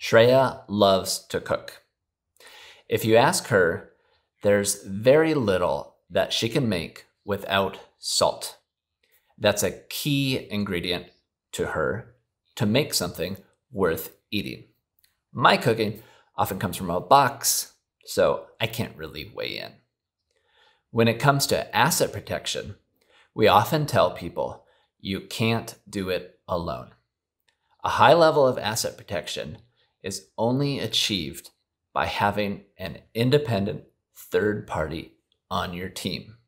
Shreya loves to cook. If you ask her, there's very little that she can make without salt. That's a key ingredient to her to make something worth eating. My cooking often comes from a box, so I can't really weigh in. When it comes to asset protection, we often tell people you can't do it alone. A high level of asset protection is only achieved by having an independent third party on your team.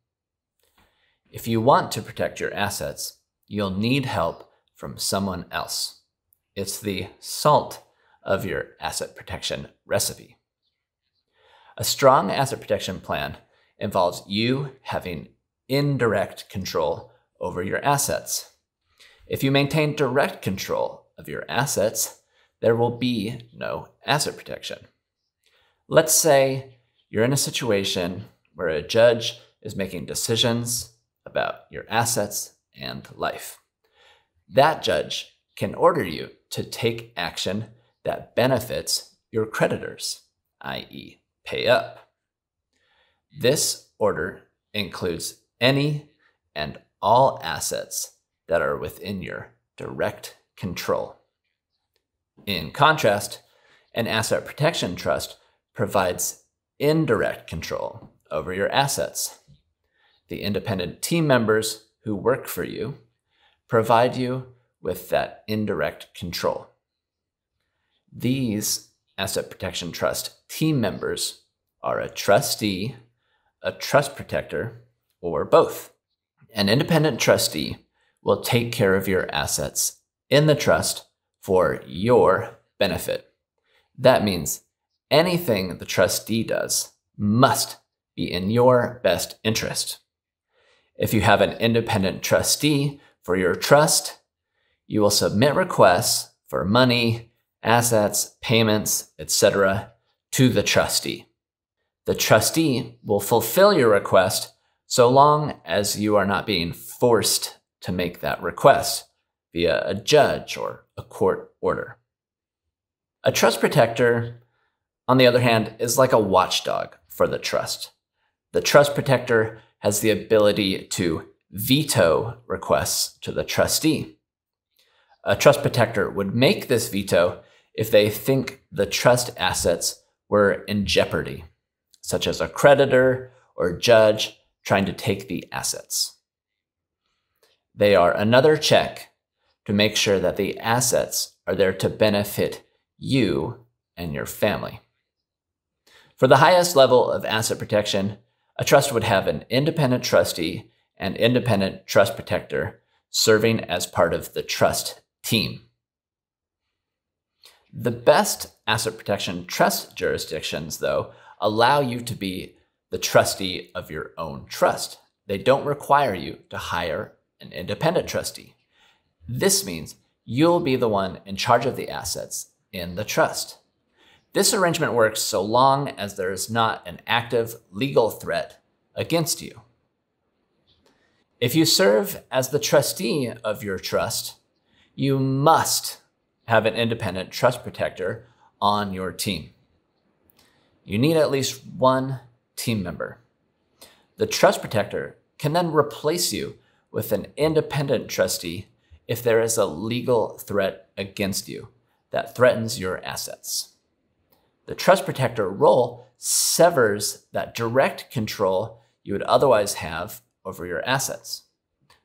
If you want to protect your assets, you'll need help from someone else. It's the salt of your asset protection recipe. A strong asset protection plan involves you having indirect control over your assets. If you maintain direct control of your assets, there will be no asset protection. Let's say you're in a situation where a judge is making decisions about your assets and life. That judge can order you to take action that benefits your creditors, i.e., pay up. This order includes any and all assets that are within your direct control. In contrast, an asset protection trust provides indirect control over your assets. The independent team members who work for you provide you with that indirect control. These asset protection trust team members are a trustee, a trust protector, or both. An independent trustee will take care of your assets in the trust for your benefit. That means anything the trustee does must be in your best interest. If you have an independent trustee for your trust, you will submit requests for money, assets, payments, etc. to the trustee. The trustee will fulfill your request so long as you are not being forced to make that request via a judge or a court order. A trust protector, on the other hand, is like a watchdog for the trust. The trust protector has the ability to veto requests to the trustee. A trust protector would make this veto if they think the trust assets were in jeopardy, such as a creditor or judge trying to take the assets. They are another check to make sure that the assets are there to benefit you and your family. For the highest level of asset protection, a trust would have an independent trustee and independent trust protector serving as part of the trust team. The best asset protection trust jurisdictions, though, allow you to be the trustee of your own trust. They don't require you to hire an independent trustee. This means you'll be the one in charge of the assets in the trust. This arrangement works so long as there is not an active legal threat against you. If you serve as the trustee of your trust, you must have an independent trust protector on your team. You need at least one team member. The trust protector can then replace you with an independent trustee if there is a legal threat against you that threatens your assets. The trust protector role severs that direct control you would otherwise have over your assets.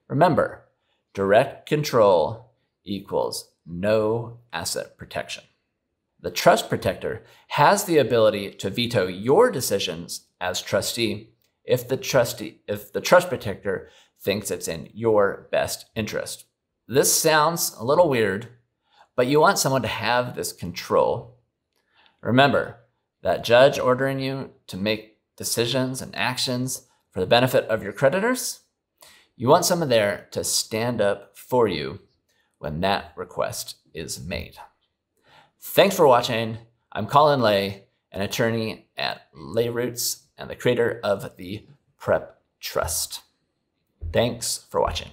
Remember, direct control equals no asset protection. The trust protector has the ability to veto your decisions as trustee if the trustee if the trust protector thinks it's in your best interest. This sounds a little weird, but you want someone to have this control. Remember, that judge ordering you to make decisions and actions for the benefit of your creditors, you want someone there to stand up for you when that request is made. Thanks for watching. I'm Colin Lay, an attorney at LayRoots and the creator of the Prep Trust. Thanks for watching.